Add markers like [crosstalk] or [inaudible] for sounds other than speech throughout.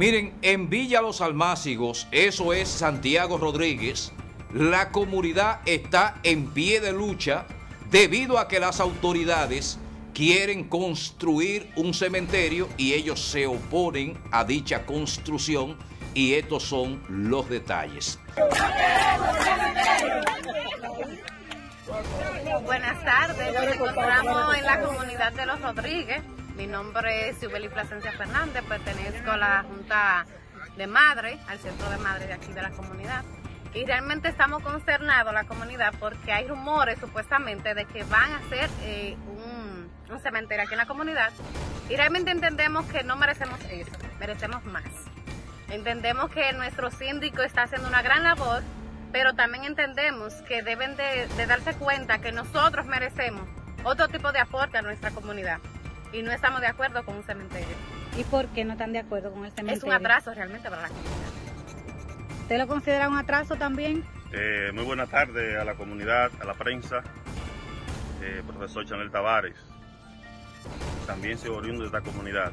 Miren, en Villa Los Almácigos, eso es Santiago Rodríguez, la comunidad está en pie de lucha debido a que las autoridades quieren construir un cementerio y ellos se oponen a dicha construcción y estos son los detalles. Buenas tardes, nos encontramos en la comunidad de Los Rodríguez. Mi nombre es Yubeli Plasencia Fernández, pertenezco a la Junta de Madre, al Centro de Madre de aquí de la comunidad. Y realmente estamos consternados la comunidad porque hay rumores supuestamente de que van a hacer eh, un, un cementerio aquí en la comunidad. Y realmente entendemos que no merecemos eso, merecemos más. Entendemos que nuestro síndico está haciendo una gran labor, pero también entendemos que deben de, de darse cuenta que nosotros merecemos otro tipo de aporte a nuestra comunidad y no estamos de acuerdo con un cementerio. ¿Y por qué no están de acuerdo con el cementerio? Es un atraso realmente para la comunidad. ¿Usted lo considera un atraso también? Eh, muy buena tarde a la comunidad, a la prensa, eh, profesor Chanel Tavares, también soy oriundo de esta comunidad.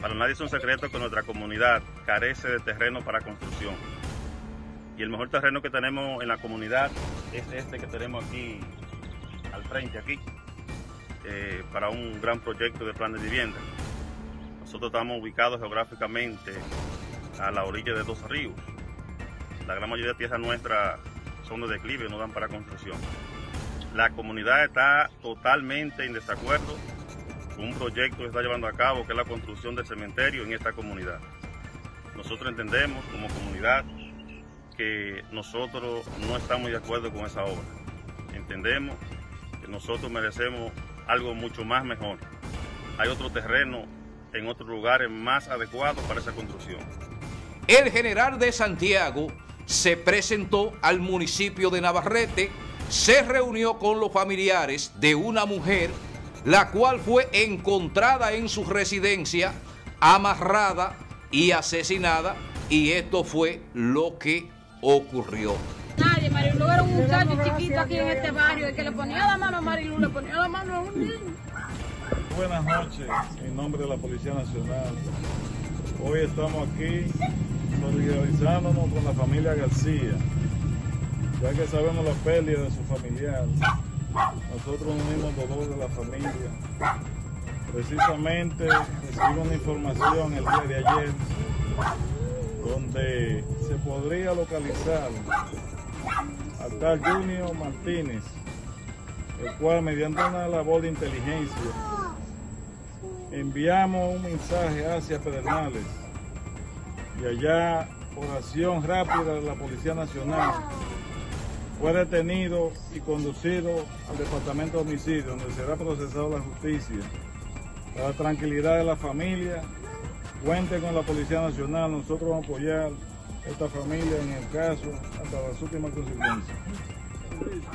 Para nadie es un secreto que nuestra comunidad carece de terreno para construcción. Y el mejor terreno que tenemos en la comunidad es este que tenemos aquí, al frente aquí, eh, para un gran proyecto de plan de vivienda. Nosotros estamos ubicados geográficamente a la orilla de dos ríos. La gran mayoría de tierras nuestras son de declive, no dan para construcción. La comunidad está totalmente en desacuerdo con un proyecto que está llevando a cabo, que es la construcción del cementerio en esta comunidad. Nosotros entendemos como comunidad que nosotros no estamos de acuerdo con esa obra. Entendemos que nosotros merecemos algo mucho más mejor. Hay otro terreno en otros lugares más adecuados para esa construcción. El general de Santiago se presentó al municipio de Navarrete, se reunió con los familiares de una mujer, la cual fue encontrada en su residencia, amarrada y asesinada, y esto fue lo que ocurrió. Marilu era un muchacho chiquito aquí en este barrio, el que le ponía la mano a Marilu, le ponía la mano a un niño. Buenas noches, en nombre de la Policía Nacional. Hoy estamos aquí solidarizándonos con la familia García, ya que sabemos la pérdida de su familiar. Nosotros unimos dolor de la familia. Precisamente recibimos una información el día de ayer donde se podría localizar al tal Junior Martínez, el cual mediante una labor de inteligencia enviamos un mensaje hacia Pedernales y allá por acción rápida de la Policía Nacional fue detenido y conducido al Departamento de Homicidio, donde será procesado la justicia. Para la tranquilidad de la familia, cuente con la Policía Nacional, nosotros vamos a apoyar esta familia en el caso hasta las últimas consecuencias.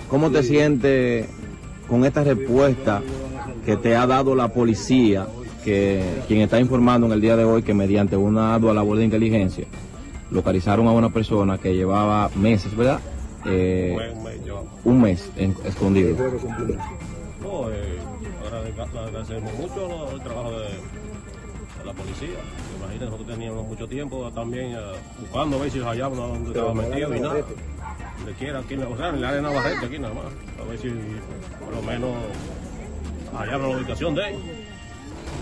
¿Cómo te sientes con esta respuesta que te ha dado la policía, que quien está informando en el día de hoy que mediante una ardua labor de inteligencia localizaron a una persona que llevaba meses, ¿verdad? Eh, un mes en- escondido. No, eh, ahora agradecemos mucho el trabajo de, de la policía. Imagínate, nosotros teníamos mucho tiempo también eh, buscando a ver si los hallábamos donde estaba metido y nada. Donde quiera, aquí, en la- o sea, en el área de Navarrete, aquí nada más. A ver si por lo menos hallaron la ubicación de él.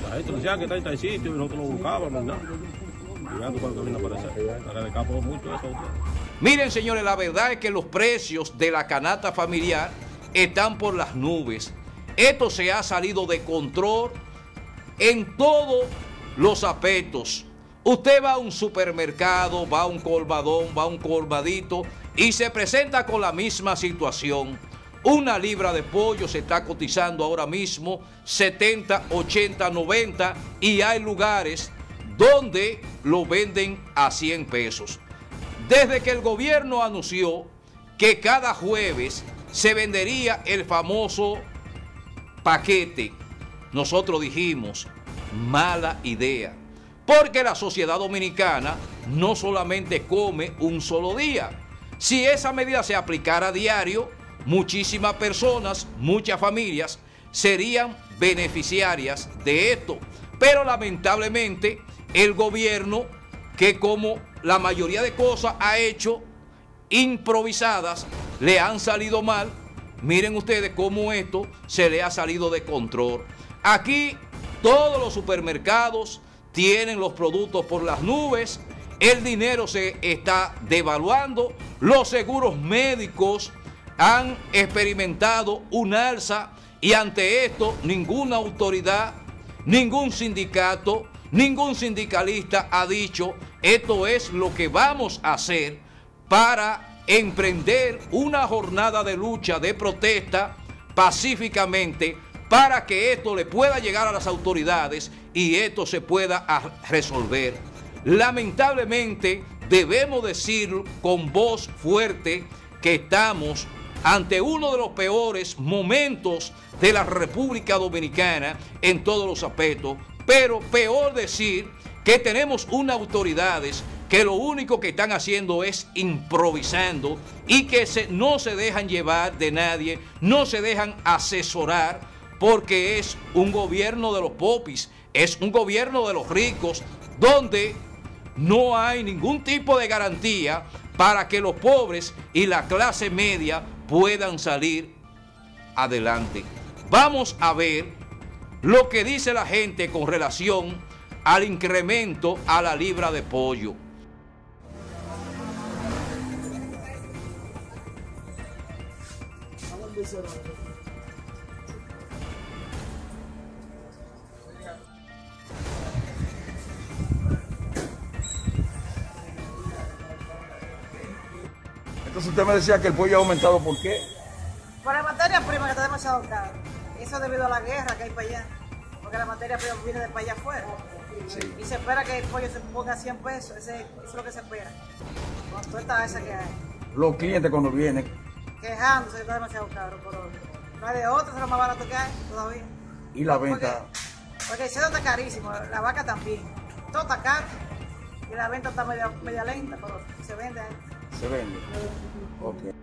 La gente decía que está en tal sitio y nosotros lo buscábamos y nada. Llegando cuando vino a aparecer. Agradecemos mucho eso a ustedes. Miren, señores, la verdad es que los precios de la canasta familiar están por las nubes. Esto se ha salido de control en todos los aspectos. Usted va a un supermercado, va a un colmadón, va a un colmadito y se presenta con la misma situación. Una libra de pollo se está cotizando ahora mismo 70, 80, 90 y hay lugares donde lo venden a 100 pesos. Desde que el gobierno anunció que cada jueves se vendería el famoso paquete, nosotros dijimos, mala idea. Porque la sociedad dominicana no solamente come un solo día. Si esa medida se aplicara a diario, muchísimas personas, muchas familias serían beneficiarias de esto. Pero lamentablemente el gobierno que como la mayoría de cosas ha hecho improvisadas, le han salido mal. Miren ustedes cómo esto se le ha salido de control. Aquí todos los supermercados tienen los productos por las nubes, el dinero se está devaluando, los seguros médicos han experimentado un alza y ante esto ninguna autoridad, ningún sindicato, ningún sindicalista ha dicho esto es lo que vamos a hacer para emprender una jornada de lucha, de protesta pacíficamente para que esto le pueda llegar a las autoridades y esto se pueda resolver. Lamentablemente debemos decir con voz fuerte que estamos ante uno de los peores momentos de la República Dominicana en todos los aspectos, pero peor decir que tenemos unas autoridades que lo único que están haciendo es improvisando y que no se dejan llevar de nadie, no se dejan asesorar porque es un gobierno de los popis, es un gobierno de los ricos, donde no hay ningún tipo de garantía para que los pobres y la clase media puedan salir adelante. Vamos a ver lo que dice la gente con relación al incremento a la libra de pollo. Entonces usted me decía que el pollo ha aumentado, ¿por qué? Por la materia prima que está demasiado cara. Eso debido a la guerra que hay para allá. Porque la materia prima viene de para allá afuera. Y se espera que el pollo se ponga a 100 pesos. Ese, eso es lo que se espera. Con toda esta esa que hay. Los clientes cuando vienen. Quejándose que está demasiado caro. Pero no hay de otro, es lo más barato que hay todavía. ¿Y la Porque- venta? Porque el cerdo está carísimo, la vaca también. Todo está caro. Y la venta está media, media lenta, pero se vende ahí. Se vende. Ok.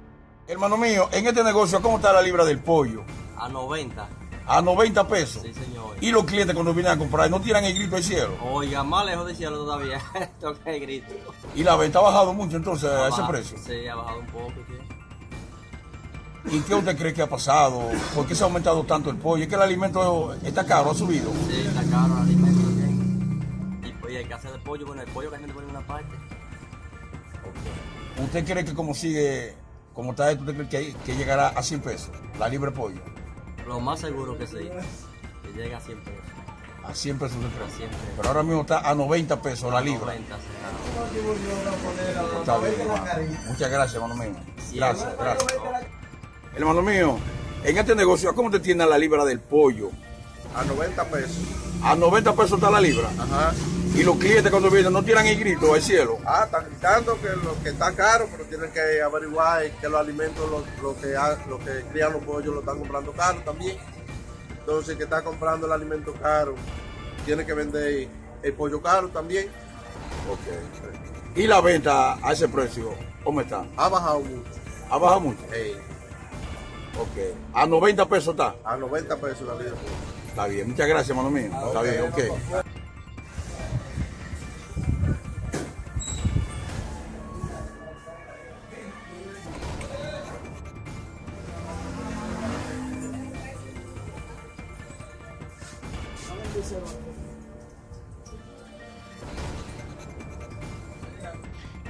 Hermano mío, en este negocio, ¿cómo está la libra del pollo? A 90. A 90 pesos. Sí, señor. Y los clientes cuando vienen a comprar, ¿no tiran el grito al cielo? Oiga, más lejos del cielo todavía. [laughs] Toca el grito. Y la venta ha bajado mucho entonces Ha a ese bajado- precio. Sí, ha bajado un poco. sí. ¿Y qué usted cree que ha pasado? ¿Por qué se ha aumentado tanto el pollo? Es que el alimento está caro, ha subido. Sí, está caro el alimento también. Y pues y hay que hacer de pollo. Bueno, el pollo que la gente pone en una parte. ¿Usted cree que como sigue, como está esto, usted cree que, que llegará a 100 pesos la libre pollo? Lo más seguro que sí. Que llega a 100 pesos. A 100 pesos cree. A 100 pesos. Pero ahora mismo está a 90 pesos la libra. 90, sí. Está bien, hermano. Muchas gracias, hermano mío. Gracias, gracias. Hermano mío, en este negocio, ¿cómo te tiene la libra del pollo? A 90 pesos. A 90 pesos está la libra. Ajá. Y los clientes cuando vienen no tiran el grito al cielo. Ah, están gritando que lo que está caro, pero tienen que averiguar que los alimentos, lo, lo que, lo que crían los pollos, lo están comprando caro también. Entonces, que está comprando el alimento caro, tiene que vender el pollo caro también. Ok. ¿Y la venta a ese precio? ¿Cómo está? Ha bajado mucho. ¿Ha bajado mucho? Ey, Ok. A 90 pesos está. a 90 pesos la libra. Está bien, muchas gracias, hermano mío. Está bien, ok.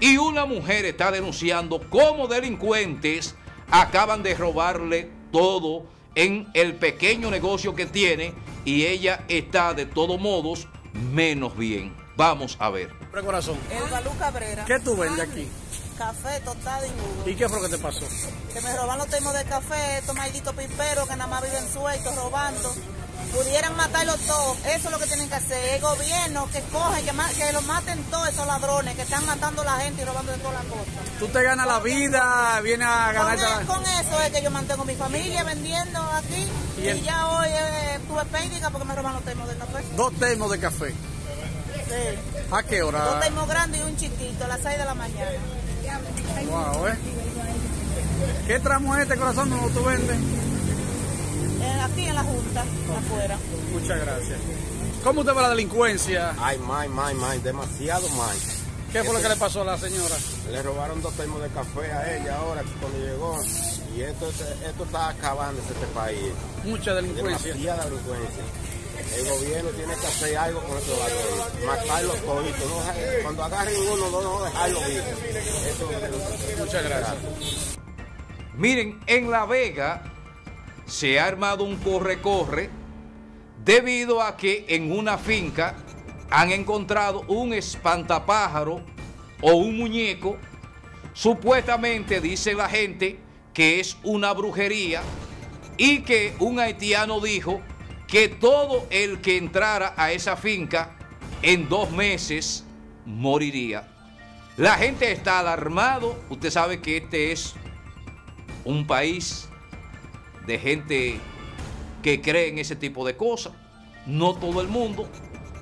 Y una mujer está denunciando cómo delincuentes acaban de robarle todo en el pequeño negocio que tiene y ella está de todos modos menos bien. Vamos a ver. Pre corazón. El Balú Cabrera. ¿Qué tú vendes aquí? Café tostado y nudo. ¿Y qué fue lo que te pasó? Que me roban los termos de café, estos malditos piperos que nada más viven sueltos robando. Pudieran matarlos todos. Eso es lo que tienen que hacer. El gobierno que coge, que, que los maten todos esos ladrones que están matando a la gente y robando de todas las cosas. Tú te ganas la vida, vienes a Con, ganarte e- con eso es que yo mantengo mi familia vendiendo aquí. ¿Y ya hoy eh, tuve pérdida porque me roban los termos de café. Dos termos de café. Sí. ¿A qué Dos hora? termos grandes y un chiquito a las 6 de la mañana. Wow, ¿eh? ¿Qué tramo es este corazón donde tú vendes? En afuera. Muchas gracias. ¿Cómo usted ve la delincuencia? Ay, más, más, más, demasiado más. ¿Qué fue lo que le pasó a la señora? Le robaron dos termos de café a ella ahora cuando llegó. Y esto, esto está acabándose este país. Mucha delincuencia. Demasiada delincuencia. El gobierno tiene que hacer algo con estos ladrones. Matarlos toditos. No, cuando agarren uno, no, no dejarlo vivos. Eso, Muchas gracias. Miren, en La Vega se ha armado un corre-corre debido a que en una finca han encontrado un espantapájaro o un muñeco. Supuestamente dice la gente que es una brujería y que un haitiano dijo que todo el que entrara a esa finca en dos meses moriría. La gente está alarmado. Usted sabe que este es un país de gente que cree en ese tipo de cosas. No todo el mundo,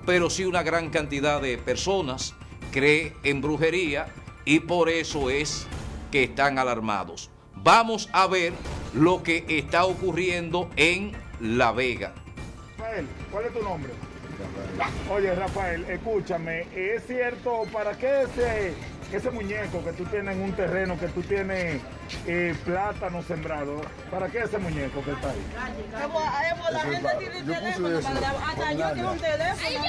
pero sí una gran cantidad de personas cree en brujería y por eso es que están alarmados. Vamos a ver lo que está ocurriendo en La Vega. Rafael, ¿cuál es tu nombre? Oye, Rafael, escúchame, ¿es cierto para qué ese, ese muñeco que tú tienes en un terreno, que tú tienes eh, plátano sembrado, para qué ese muñeco que está ahí? La gente tiene teléfono, hasta yo tengo un teléfono.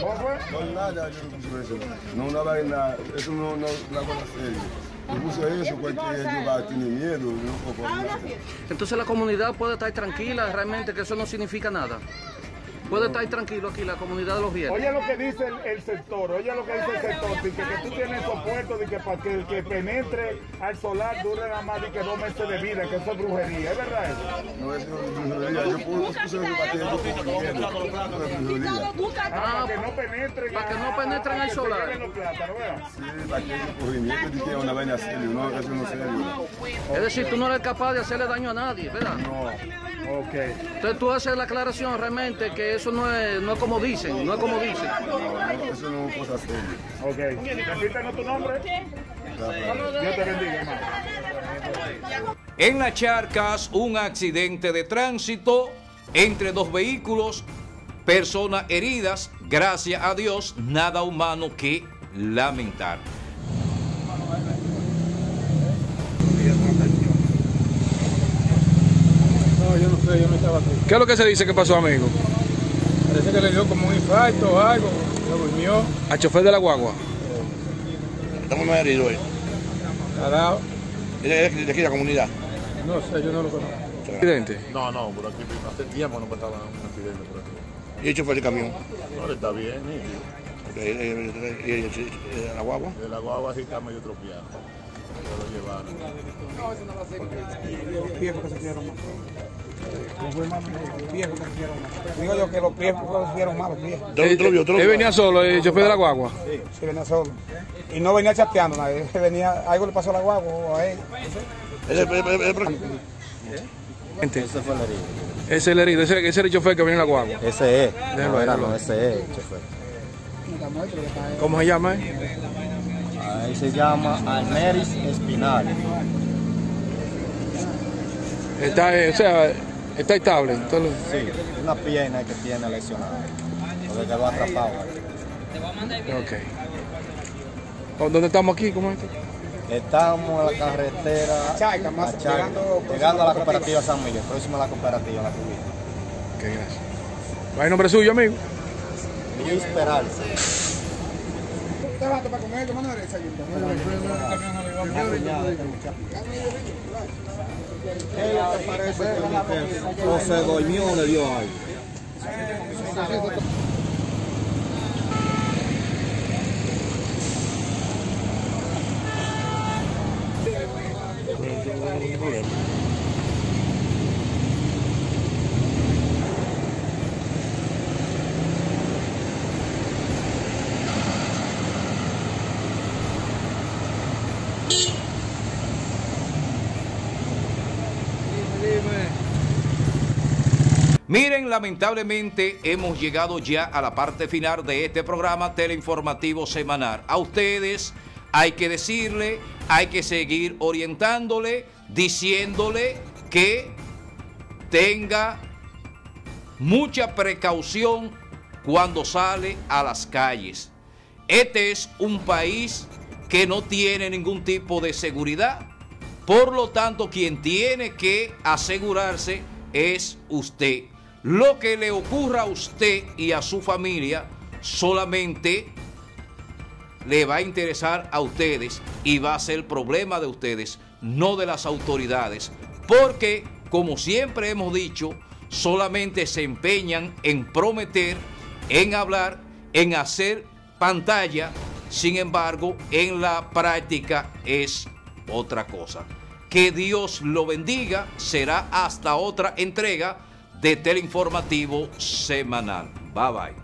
¿Cómo fue? No, nada, yo no puse eso. No, una vaina, eso no, no, una cosa seria. Yo puse eso porque yo va a tener miedo. Nada. Entonces la comunidad puede estar tranquila, realmente que eso no significa nada. Puede estar tranquilo aquí la comunidad de los bienes. Oye lo que dice el, el sector, oye lo que dice el sector, de que, que tú tienes esos puestos de que para que el que penetre al solar dure nada más de que dos meses de vida, que eso es brujería, ¿es verdad eso? No es brujería, yo eso. No es brujería. Ah, para que no penetren para que no penetren al solar. Sí, para que corrimiento una vaina seria, no. Es decir, tú no eres capaz de hacerle daño a nadie, ¿verdad? No. Ok. Entonces tú haces la aclaración realmente que eso no es, no es como dicen, no es como dicen. Eso no es cosa seria. Ok. Repítanos tu nombre. Dios te bendiga, hermano. En las charcas, un accidente de tránsito entre dos vehículos, personas heridas, gracias a Dios, nada humano que lamentar. No, yo no sé, yo no estaba aquí. ¿Qué es lo que se dice que pasó, amigo? Parece que le dio como un infarto o algo, se durmió. Al chofer de la guagua. Estamos más heridos hoy. Carajo. ¿Es de, aquí de la comunidad? No sé, yo no lo conozco. ¿Accidente? No, no, por aquí hace tiempo no pasaba un accidente por aquí. ¿Y el chofer del camión? No, está bien, ¿Y la guagua? De la guagua sí está medio tropiado. Lo llevaron. Los viejos que se hicieron mal. Los viejos que se hicieron mal. Digo yo que los viejos que se hicieron mal, los viejos. ¿Él venía solo, el chofer de la guagua? Sí, sí, venía solo. Y no venía chateando nadie, venía, algo le pasó a la guagua o a él. Ese fue el herido. Ese es el herido, ese, ese es el chofer que venía en la guagua. Ese es. Déjalo No, no, ese es el chofer. ¿Cómo se llama? eh? Ahí se llama Almeris Espinal. Está, eh, o sea, está estable. Entonces, Sí, una pierna que tiene lesionada. Porque quedó atrapado. ok. ¿O ¿Dónde estamos aquí? ¿Cómo es esto? Estamos en la carretera Charca, más a Charca, llegando- llegando a la cooperativa San Miguel, próximo a la cooperativa, la cubita. Ok, gracias. ¿Va el nombre suyo, amigo? Luis Peralta. Te vas para comer, ¿cómo no eres O se durmió o le dio algo. Miren, lamentablemente hemos llegado ya a la parte final de este programa teleinformativo semanal. A ustedes hay que decirle, hay que seguir orientándole, diciéndole que tenga mucha precaución cuando sale a las calles. Este es un país que no tiene ningún tipo de seguridad. Por lo tanto, quien tiene que asegurarse es usted. Lo que le ocurra a usted y a su familia solamente le va a interesar a ustedes y va a ser problema de ustedes, no de las autoridades. Porque, como siempre hemos dicho, solamente se empeñan en prometer, en hablar, en hacer pantalla. Sin embargo, en la práctica es otra cosa. Que Dios lo bendiga. Será hasta otra entrega de Teleinformativo Semanal. Bye bye.